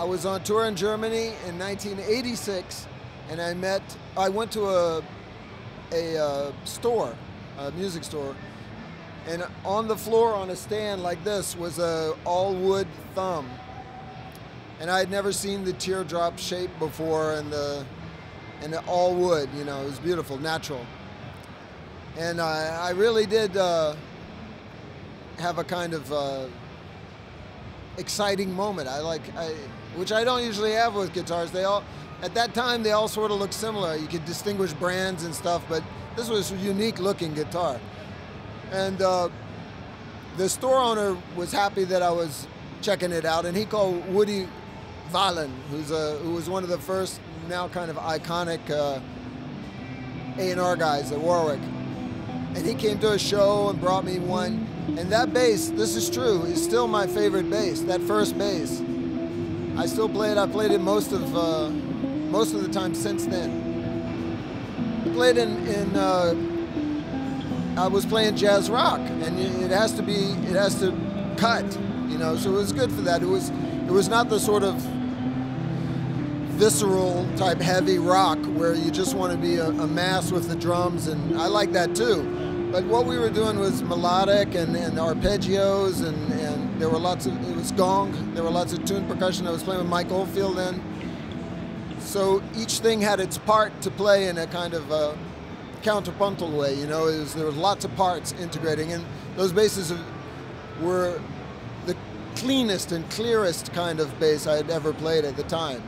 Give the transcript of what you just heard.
I was on tour in Germany in 1986, and I met. I went to a a uh, store, a music store, and on the floor on a stand like this was a all wood thumb, and I had never seen the teardrop shape before, and the and the all wood. You know, it was beautiful, natural, and I, I really did uh, have a kind of. Uh, exciting moment. I like, I, which I don't usually have with guitars. They all, at that time, they all sort of looked similar. You could distinguish brands and stuff, but this was a unique looking guitar. And uh, the store owner was happy that I was checking it out, and he called Woody Wallen, who's a, who was one of the first now kind of iconic uh, A&R guys at Warwick. And he came to a show and brought me one and that bass, this is true, is still my favorite bass. That first bass, I still play it. I played it most of uh, most of the time since then. I played in, in uh, I was playing jazz rock, and it has to be, it has to cut, you know. So it was good for that. It was, it was not the sort of visceral type heavy rock where you just want to be a, a mass with the drums, and I like that too. But what we were doing was melodic and, and arpeggios, and, and there were lots of, it was gong, there were lots of tuned percussion. I was playing with Mike Oldfield then. So each thing had its part to play in a kind of uh, counterpuntal way, you know, was, there was lots of parts integrating, and those basses were the cleanest and clearest kind of bass I had ever played at the time.